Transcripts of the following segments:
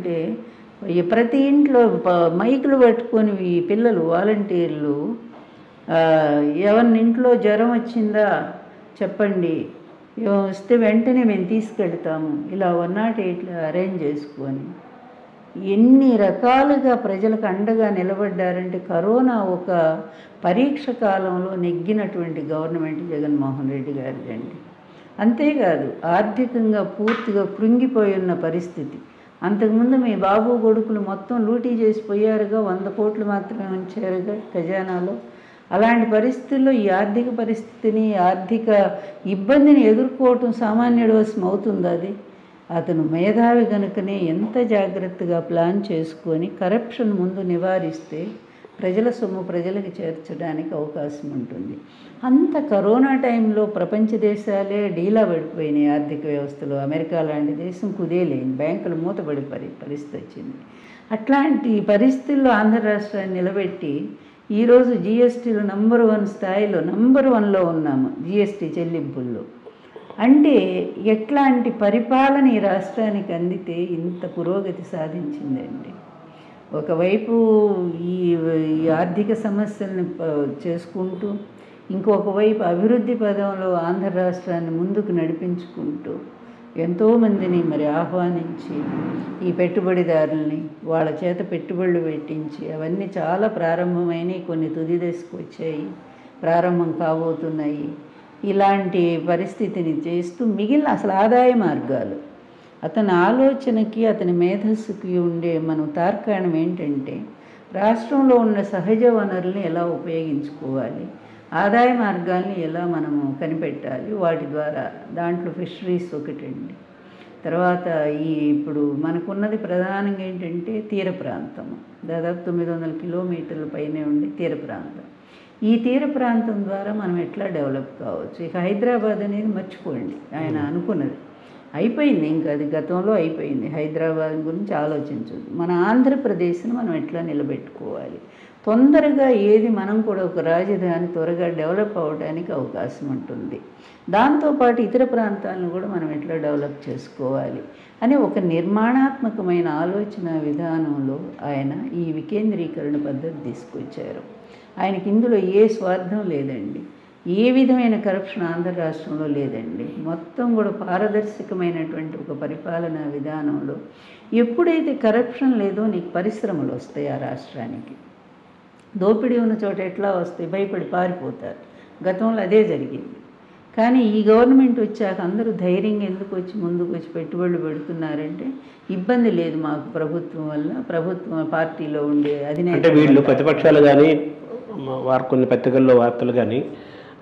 అంటే ప్రతి ఇంట్లో మైకులు పట్టుకొని ఈ పిల్లలు వాలంటీర్లు ఎవరిని ఇంట్లో జ్వరం వచ్చిందా చెప్పండి. వస్తే వెంటనే మేము తీసుకెళ్తాము. ఇలా వన్ నాట్ ఎయిట్లో అరేంజ్ చేసుకొని ఎన్ని రకాలుగా ప్రజలకు అండగా నిలబడ్డారంటే కరోనా ఒక పరీక్ష కాలంలో నెగ్గినటువంటి గవర్నమెంట్ జగన్మోహన్ రెడ్డి గారిదండి. అండి అంతేకాదు ఆర్థికంగా పూర్తిగా కృంగిపోయి ఉన్న పరిస్థితి. అంతకుముందు మీ బాబు కొడుకులు మొత్తం లూటీ చేసిపోయారుగా వంద కోట్లు మాత్రమే ఉంచారుగా ఖజానాలో. అలాంటి పరిస్థితుల్లో ఈ ఆర్థిక పరిస్థితిని ఆర్థిక ఇబ్బందిని ఎదుర్కోవటం సామాన్యుడు వశం అవుతుంది అది? అతను మేధావి కనుకనే ఎంత జాగ్రత్తగా ప్లాన్ చేసుకొని కరప్షన్ ముందు నివారిస్తే ప్రజల సొమ్ము ప్రజలకు చేర్చడానికి అవకాశం ఉంటుంది. అంత కరోనా టైంలో ప్రపంచ దేశాలే డీలా పడిపోయినాయి ఆర్థిక వ్యవస్థలో. అమెరికా లాంటి దేశం కుదేలేని బ్యాంకులు మూతపడి పరి పరిస్థితి వచ్చింది. అట్లాంటి పరిస్థితుల్లో ఆంధ్ర రాష్ట్రాన్ని నిలబెట్టి ఈరోజు జిఎస్టీలో నంబర్ వన్ స్థాయిలో నంబర్ వన్లో ఉన్నాము జిఎస్టీ చెల్లింపుల్లో. అంటే ఎట్లాంటి పరిపాలన ఈ రాష్ట్రానికి అందితే ఇంత పురోగతి సాధించిందండి. ఒకవైపు ఈ ఈ ఆర్థిక సమస్యల్ని ప- చేసుకుంటూ ఇంకొక వైపు అభివృద్ధి పదంలో ఆంధ్ర రాష్ట్రాన్ని ముందుకు నడిపించుకుంటూ ఎంతోమందిని మరి ఆహ్వానించి ఈ పెట్టుబడిదారుల్ని వాళ్ళ చేత పెట్టుబడులు పెట్టించి అవన్నీ చాలా ప్రారంభమైనవి కొన్ని తుది దశకు వచ్చాయి ప్రారంభం కాబోతున్నాయి. ఇలాంటి పరిస్థితిని చేస్తూ మిగిలిన అసలు ఆదాయ మార్గాలు. అతని ఆలోచనకి అతని మేధస్సుకి ఉండే మనం తార్కాణం ఏంటంటే రాష్ట్రంలో ఉన్న సహజ వనరుల్ని ఎలా ఉపయోగించుకోవాలి ఆదాయ మార్గాల్ని ఎలా మనము కనిపెట్టాలి వాటి ద్వారా దాంట్లో ఫిషరీస్ ఒకటండి. తర్వాత ఈ ఇప్పుడు మనకున్నది ప్రధానంగా ఏంటంటే తీర ప్రాంతం. దాదాపు తొమ్మిది వందల కిలోమీటర్ల పైనే ఉండే తీర ప్రాంతం. ఈ తీర ప్రాంతం ద్వారా మనం ఎట్లా డెవలప్ కావచ్చు? ఇక హైదరాబాద్ అనేది మర్చిపోండి ఆయన అనుకున్నది. అయిపోయింది. ఇంకా అది గతంలో అయిపోయింది. హైదరాబాద్ గురించి ఆలోచించదు మన ఆంధ్రప్రదేశ్ని మనం ఎట్లా నిలబెట్టుకోవాలి? తొందరగా ఏది మనం కూడా ఒక రాజధాని త్వరగా డెవలప్ అవ్వడానికి అవకాశం ఉంటుంది. దాంతోపాటు ఇతర ప్రాంతాలను కూడా మనం ఎట్లా డెవలప్ చేసుకోవాలి? అనే ఒక నిర్మాణాత్మకమైన ఆలోచన విధానంలో ఆయన ఈ వికేంద్రీకరణ పద్ధతి తీసుకొచ్చారు. ఆయనకి ఇందులో ఏ స్వార్థం లేదండి. ఏ విధమైన కరప్షన్ ఆంధ్ర రాష్ట్రంలో లేదండి. మొత్తం కూడా పారదర్శకమైనటువంటి ఒక పరిపాలనా విధానంలో ఎప్పుడైతే కరప్షన్ లేదో నీకు పరిశ్రమలు వస్తాయి ఆ రాష్ట్రానికి. దోపిడీ ఉన్న చోట ఎట్లా వస్తాయి? భయపడి పారిపోతారు. గతంలో అదే జరిగింది. కానీ ఈ గవర్నమెంట్ వచ్చాక అందరూ ధైర్యంగా ఎందుకు వచ్చి ముందుకు వచ్చి పెట్టుబడులు పెడుతున్నారంటే ఇబ్బంది లేదు మాకు ప్రభుత్వం వల్ల. ప్రభుత్వం పార్టీలో ఉండే అధినేత వీళ్ళు ప్రతిపక్షాలు కానీ వారు కొన్ని పత్రికల్లో వార్తలు కానీ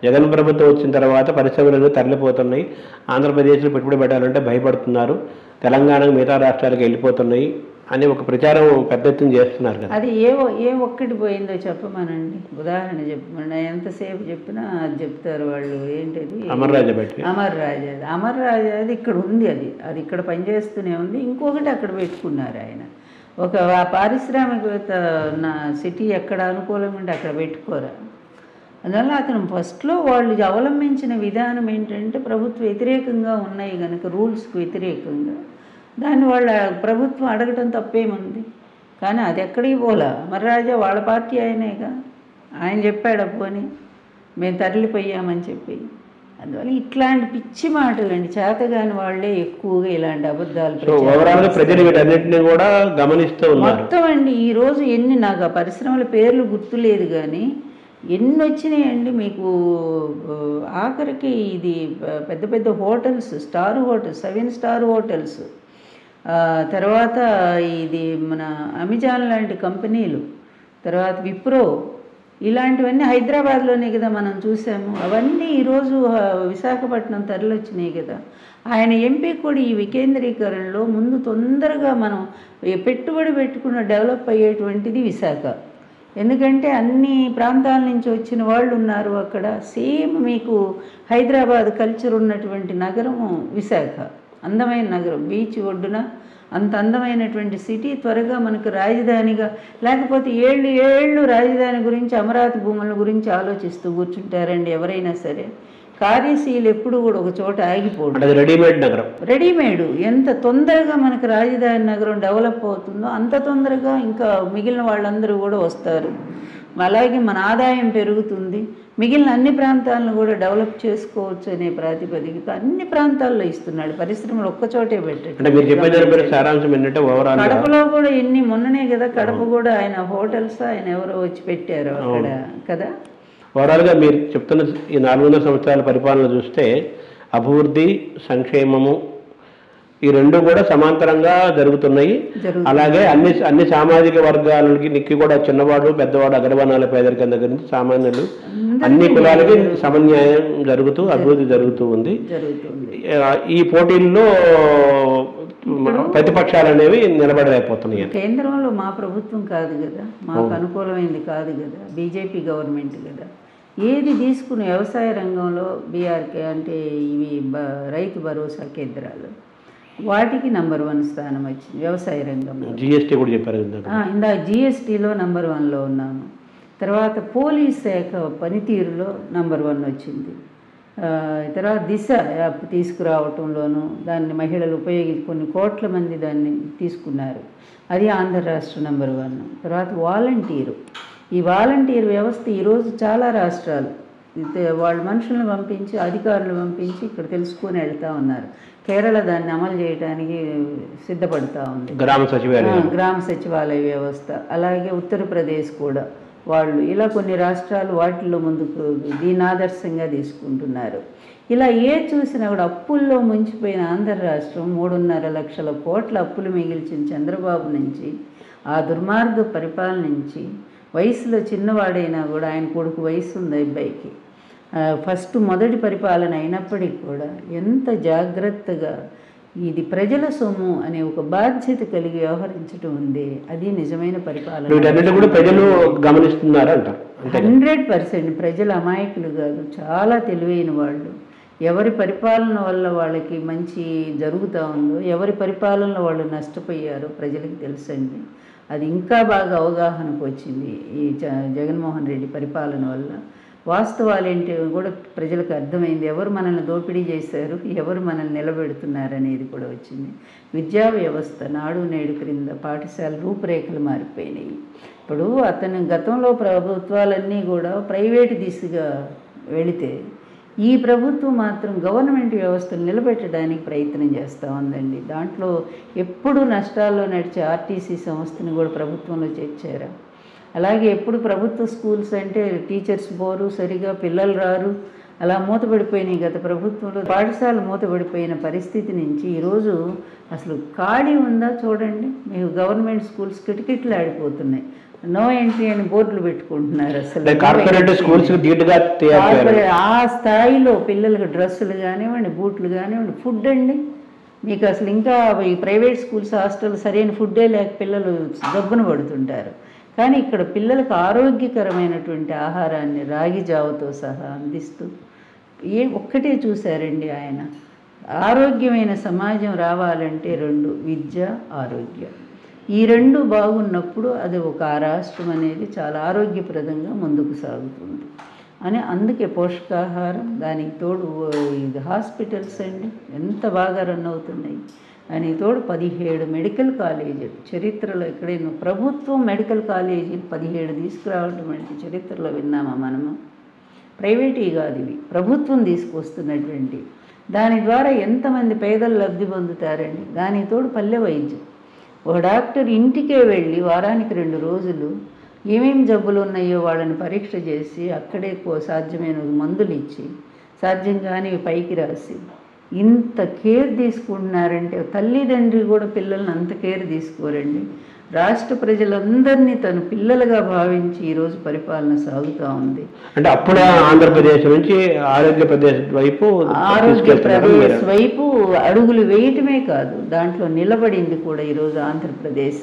జగన్ ప్రభుత్వం వచ్చిన తర్వాత పరిశ్రమలు తరలిపోతున్నాయి. ఆంధ్రప్రదేశ్లో పెట్టుబడి పెట్టాలంటే భయపడుతున్నారు. తెలంగాణకు మిగతా రాష్ట్రాలకు వెళ్ళిపోతున్నాయి అని ఒక ప్రచారం పెద్ద ఎత్తున చేస్తున్నారు కదా. అది ఏ ఏ ఒక్కటి పోయిందో చెప్పమనండి. ఉదాహరణ చెప్పమని ఎంతసేపు చెప్పినా అది చెప్తారు వాళ్ళు. ఏంటది? అమర్ రాజా పెట్టి. అమర్ రాజా అది. అమర్ రాజా అది ఇక్కడ ఉంది అది. అది ఇక్కడ పనిచేస్తూనే ఉంది. ఇంకొకటి అక్కడ పెట్టుకున్నారు ఆయన. ఒక ఆ పారిశ్రామికవేత్త నా సిటీ ఎక్కడ అనుకూలంగా ఉంటే అక్కడ పెట్టుకోరా? అందువల్ల అతను ఫస్ట్లో వాళ్ళు అవలంబించిన విధానం ఏంటంటే ప్రభుత్వ వ్యతిరేకంగా ఉన్నాయి కనుక రూల్స్కి వ్యతిరేకంగా. దాన్ని వాళ్ళ ప్రభుత్వం అడగటం తప్పేముంది? కానీ అది ఎక్కడికి పోలా? మరి రాజా వాళ్ళ పార్టీ ఆయనేగా? ఆయన చెప్పాడు పోని మేము తరలిపోయామని చెప్పి. అందువల్ల ఇట్లాంటి పిచ్చి మాటలండి. చేతగాని వాళ్ళే ఎక్కువగా ఇలాంటి అబద్ధాలు ప్రజలు వీటన్నిటిని కూడా గమనిస్తూ మొత్తం అండి ఈరోజు ఎన్ని నాకు ఆ పరిశ్రమల పేర్లు గుర్తులేదు కానీ ఎన్ని వచ్చినాయండి మీకు ఆఖరికి ఇది పెద్ద పెద్ద hotels star hotels seven star hotels. తర్వాత ఇది మన అమెజాన్ లాంటి కంపెనీలు తర్వాత విప్రో ఇలాంటివన్నీ హైదరాబాద్లోనే కదా మనం చూసాము. అవన్నీ ఈరోజు విశాఖపట్నం తరలొచ్చినాయి కదా. ఆయన ఎంపీ కూడా ఈ వికేంద్రీకరణలో ముందు తొందరగా మనం పెట్టుబడి పెట్టుకున్న డెవలప్ అయ్యేటువంటిది విశాఖ. ఎందుకంటే అన్ని ప్రాంతాల నుంచి వచ్చిన వాళ్ళు ఉన్నారు అక్కడ. సేమ్ మీకు హైదరాబాద్ కల్చర్ ఉన్నటువంటి నగరము విశాఖ. అందమైన నగరం. బీచ్ ఒడ్డున అంత అందమైనటువంటి సిటీ త్వరగా మనకు రాజధానిగా లేకపోతే ఏళ్ళు ఏళ్ళు రాజధాని గురించి అమరావతి భూముల గురించి ఆలోచిస్తూ కూర్చుంటారండి ఎవరైనా సరే. కార్యశీలు ఎప్పుడు కూడా ఒక చోట ఆగిపోడు. రెడీమేడ్ నగరం. రెడీమేడ్. ఎంత తొందరగా మనకు రాజధాని నగరం డెవలప్ అవుతుందో అంత తొందరగా ఇంకా మిగిలిన వాళ్ళందరూ కూడా వస్తారు. అలాగే మన ఆదాయం పెరుగుతుంది. మిగిలిన అన్ని ప్రాంతాలను కూడా డెవలప్ చేసుకోవచ్చు అనే ప్రాతిపదికతో అన్ని ప్రాంతాల్లో ఇస్తున్నాడు. పరిశ్రమలు ఒక్కచోటే పెట్టాడు కడపలో కూడా ఎన్ని మొన్ననే కదా కడప కూడా ఆయన హోటల్స్ ఆయన ఎవరో వచ్చి పెట్టారు అక్కడ కదా? ఓవరాల్గా మీరు చెప్తున్న ఈ నాలుగు వందల సంవత్సరాల పరిపాలన చూస్తే అభివృద్ధి సంక్షేమము ఈ రెండు కూడా సమాంతరంగా జరుగుతున్నాయి. అలాగే అన్ని అన్ని సామాజిక వర్గాలకి నిక్కి కూడా చిన్నవాడు పెద్దవాడు అగ్రవర్ణాల పేదరికం దగ్గర నుంచి సామాన్యులు అన్ని కులాలకి సమన్యాయం జరుగుతూ అభివృద్ధి జరుగుతూ ఉంది. ఈ పోటీల్లో ప్రతిపక్షాలు అనేవి నిలబడలేకపోతున్నాయి. కేంద్రంలో మా ప్రభుత్వం కాదు కదా మాకు అనుకూలమైంది కాదు కదా బీజేపీ గవర్నమెంట్ కదా. ఏది తీసుకుని వ్యవసాయ రంగంలో బీఆర్కే అంటే ఇవి బ రైతు భరోసా కేంద్రాలు వాటికి నంబర్ వన్ స్థానం వచ్చింది వ్యవసాయ రంగంలో. జిఎస్టీ కూడా చెప్పారు ఇందాక. జిఎస్టీలో నంబర్ వన్లో ఉన్నాము. తర్వాత పోలీస్ శాఖ పనితీరులో నంబర్ వన్ వచ్చింది. తర్వాత దిశ యాప్ తీసుకురావటంలోనూ దాన్ని మహిళలు ఉపయోగించి కొన్ని కోట్ల మంది దాన్ని తీసుకున్నారు. అది ఆంధ్ర రాష్ట్ర నెంబర్ వన్. తర్వాత వాలంటీరు. ఈ వాలంటీర్ వ్యవస్థ ఈరోజు చాలా రాష్ట్రాలు. వాళ్ళ మనుషులను పంపించి అధికారులు పంపించి ఇక్కడ తెలుసుకొని వెళ్తా ఉన్నారు. కేరళ దాన్ని అమలు చేయడానికి సిద్ధపడుతూ ఉంది. గ్రామ సచివాలయం. గ్రామ సచివాలయ వ్యవస్థ. అలాగే ఉత్తరప్రదేశ్ కూడా. వాళ్ళు ఇలా కొన్ని రాష్ట్రాలు వాటిల్లో ముందుకు దీని ఆదర్శంగా తీసుకుంటున్నారు. ఇలా ఏ చూసినా కూడా అప్పుల్లో ముంచిపోయిన ఆంధ్ర రాష్ట్రం మూడున్నర లక్షల కోట్ల అప్పులు మిగిల్చిన చంద్రబాబు నుంచి ఆ దుర్మార్గ పరిపాలన నుంచి వయసులో చిన్నవాడైనా కూడా ఆయన కొడుకు వయసు ఉంది అబ్బాయికి ఫస్ట్ మొదటి పరిపాలన అయినప్పటికీ కూడా ఎంత జాగ్రత్తగా ఇది ప్రజల సొమ్ము అనే ఒక బాధ్యత కలిగి వ్యవహరించడం ఉంది. అది నిజమైన పరిపాలన. కూడా ప్రజలు హండ్రెడ్ పర్సెంట్ ప్రజలు అమాయకులు కాదు చాలా తెలివైన వాళ్ళు. ఎవరి పరిపాలన వల్ల వాళ్ళకి మంచి జరుగుతూ ఉందో ఎవరి పరిపాలనలో వాళ్ళు నష్టపోయారో ప్రజలకు తెలుసండి. అది ఇంకా బాగా అవగాహనకు వచ్చింది ఈ జ- జగన్మోహన్ రెడ్డి పరిపాలన వల్ల. వాస్తవాలు ఏంటి కూడా ప్రజలకు అర్థమైంది. ఎవరు మనల్ని దోపిడీ చేశారు ఎవరు మనల్ని నిలబెడుతున్నారు అనేది కూడా వచ్చింది. విద్యా వ్యవస్థ నాడు నేడు క్రింద పాఠశాల రూపురేఖలు మారిపోయినాయి. ఇప్పుడు అతను గతంలో ప్రభుత్వాలన్నీ కూడా ప్రైవేటు దిశగా వెళితే ఈ ప్రభుత్వం మాత్రం గవర్నమెంట్ వ్యవస్థను నిలబెట్టడానికి ప్రయత్నం చేస్తూ ఉందండి. దాంట్లో ఎప్పుడు నష్టాల్లో నడిచే ఆర్టీసీ సంస్థని కూడా ప్రభుత్వంలో చేర్చారు. అలాగే ఎప్పుడు ప్రభుత్వ స్కూల్స్ అంటే టీచర్స్ పోరు సరిగా పిల్లలు రారు అలా మూతపడిపోయినాయి గత ప్రభుత్వంలో. పాఠశాల మూతపడిపోయిన పరిస్థితి నుంచి ఈరోజు అసలు ఖాళీ ఉందా చూడండి. మీకు గవర్నమెంట్ స్కూల్స్ కిటకిట్లు ఆడిపోతున్నాయి. నో ఎంట్రీ అని బోర్డులు పెట్టుకుంటున్నారు అసలు. కార్పొరేట్ ఆ స్థాయిలో పిల్లలకు డ్రెస్సులు కానివ్వండి బూట్లు కానివ్వండి ఫుడ్ అండి. మీకు అసలు ఇంకా ఈ ప్రైవేట్ స్కూల్స్ హాస్టల్ సరైన ఫుడ్డే లేక పిల్లలు దబ్బున పడుతుంటారు. కానీ ఇక్కడ పిల్లలకు ఆరోగ్యకరమైనటువంటి ఆహారాన్ని రాగి జావతో సహా అందిస్తూ ఏ ఒక్కటే చూశారండి ఆయన. ఆరోగ్యమైన సమాజం రావాలంటే రెండు విద్య ఆరోగ్యం. ఈ రెండు బాగున్నప్పుడు అది ఒక ఆ రాష్ట్రం అనేది చాలా ఆరోగ్యప్రదంగా ముందుకు సాగుతుంది. అని అందుకే పోషకాహారం దానికి తోడు ఇది హాస్పిటల్స్ అండి ఎంత బాగా రన్ అవుతున్నాయి. అని తోడు పదిహేడు మెడికల్ కాలేజీలు. చరిత్రలో ఎక్కడైనా ప్రభుత్వం మెడికల్ కాలేజీలు పదిహేడు తీసుకురావడం అంటే చరిత్రలో విన్నామా మనము? ప్రైవేటీ కాదు ఇవి. ప్రభుత్వం తీసుకొస్తున్నటువంటి. దాని ద్వారా ఎంతమంది పేదలు లబ్ధి పొందుతారండి? దాని తోడు పల్లె వైద్యం. ఒక డాక్టర్ ఇంటికే వెళ్ళి వారానికి రెండు రోజులు ఏమేమి జబ్బులు ఉన్నాయో వాళ్ళని పరీక్ష చేసి అక్కడే సాధ్యమైన మందులు ఇచ్చి సాధ్యం కాని పైకి రాసి ఇంత కేర్ తీసుకుంటున్నారంటే తల్లిదండ్రి కూడా పిల్లల్ని అంత కేర్ తీసుకోరండి. రాష్ట్ర ప్రజలందరినీ తన పిల్లలుగా భావించి ఈరోజు పరిపాలన సాగుతూ ఉంది. అంటే అప్పుడు ఆంధ్రప్రదేశ్ నుంచి ఆరోగ్యప్రదేశ్ వైపు తీసుకెళ్తున్నారు మీరు. ఆరోగ్యప్రదేశ్ వైపు అడుగులు వేయటమే కాదు దాంట్లో నిలబడింది కూడా ఈరోజు ఆంధ్రప్రదేశ్.